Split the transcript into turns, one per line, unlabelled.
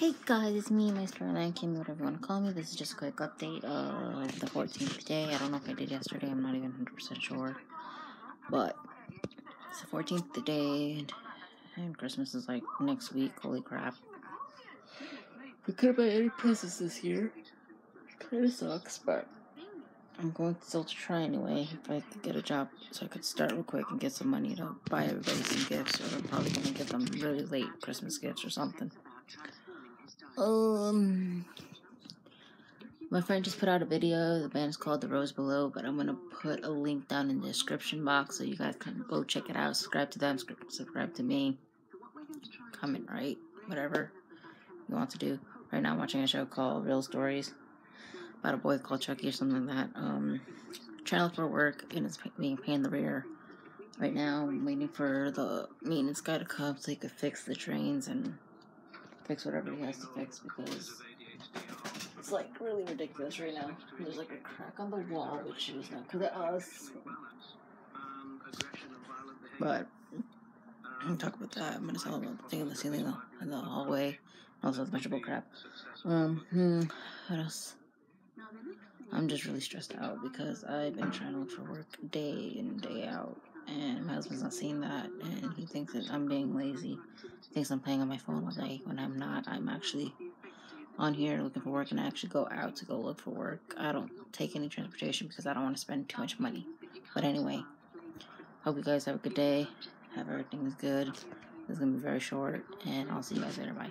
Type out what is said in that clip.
Hey guys, it's me, Mr. Lankin, whatever you want to call me. This is just a quick update of the 14th day. I don't know if I did yesterday, I'm not even 100% sure. But it's the 14th day, and Christmas is like next week. Holy crap. We couldn't buy any presents this year. Kinda sucks, but I'm going to still to try anyway. If I could get a job so I could start real quick and get some money to buy everybody some gifts, or I'm probably gonna get them really late Christmas gifts or something. Um, my friend just put out a video. The band is called The Rose Below, but I'm gonna put a link down in the description box so you guys can go check it out. Subscribe to them, subscribe to me, comment, right, whatever you want to do. Right now, I'm watching a show called Real Stories about a boy called Chucky or something like that. Um, trying to look for work and it's being pain in the rear. Right now, I'm waiting for the maintenance guy to come so he could fix the trains and fix whatever he has to fix because it's like really ridiculous right now. There's like a crack on the wall, which was not because of us. But I'm gonna talk about that. I'm gonna tell about the thing in the ceiling though, in the hallway. Also the vegetable crap. Um, hmm, what else? I'm just really stressed out because I've been trying to look for work day in day out and my husband's not seeing that, and he thinks that I'm being lazy. Thinks I'm playing on my phone all day when I'm not. I'm actually on here looking for work, and I actually go out to go look for work. I don't take any transportation because I don't want to spend too much money. But anyway, hope you guys have a good day. Have everything is good. This is gonna be very short, and I'll see you guys later. Bye.